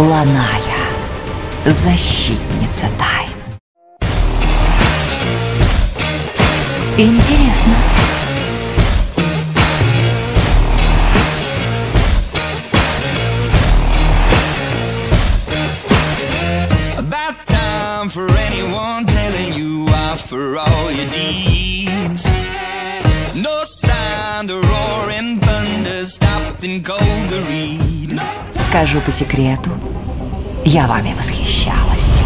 Ланая, защитница тайн. Интересно. About time for anyone telling you off for all your deeds. No sign the roaring thunder stopped in cold to read. Скажу по секрету, я вами восхищалась.